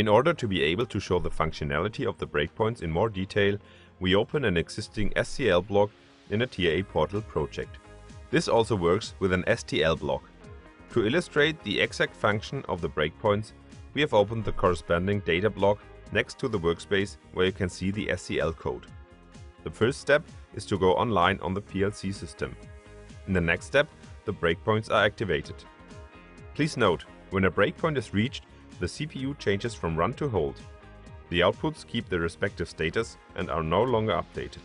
In order to be able to show the functionality of the breakpoints in more detail, we open an existing SCL block in a TIA Portal project. This also works with an STL block. To illustrate the exact function of the breakpoints, we have opened the corresponding data block next to the workspace where you can see the SCL code. The first step is to go online on the PLC system. In the next step, the breakpoints are activated. Please note, when a breakpoint is reached, the CPU changes from run to hold. The outputs keep their respective status and are no longer updated.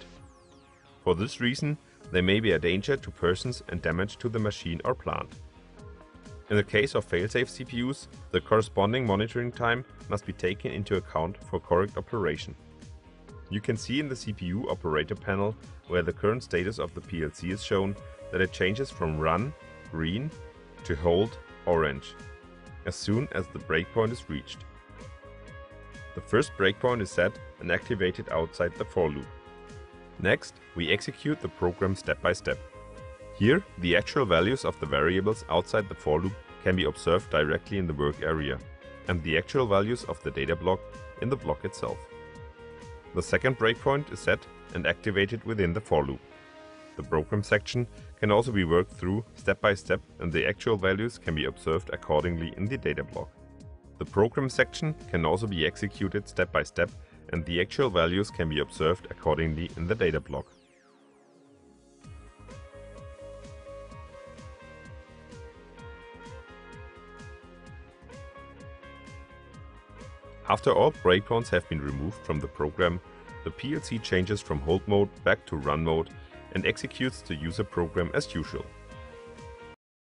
For this reason, they may be a danger to persons and damage to the machine or plant. In the case of failsafe CPUs, the corresponding monitoring time must be taken into account for correct operation. You can see in the CPU operator panel where the current status of the PLC is shown that it changes from run green to hold orange as soon as the breakpoint is reached. The first breakpoint is set and activated outside the for loop. Next, we execute the program step by step. Here, the actual values of the variables outside the for loop can be observed directly in the work area, and the actual values of the data block in the block itself. The second breakpoint is set and activated within the for loop. The program section can also be worked through step by step and the actual values can be observed accordingly in the data block. The program section can also be executed step by step and the actual values can be observed accordingly in the data block. After all breakpoints have been removed from the program, the PLC changes from hold mode back to run mode and executes the user program as usual.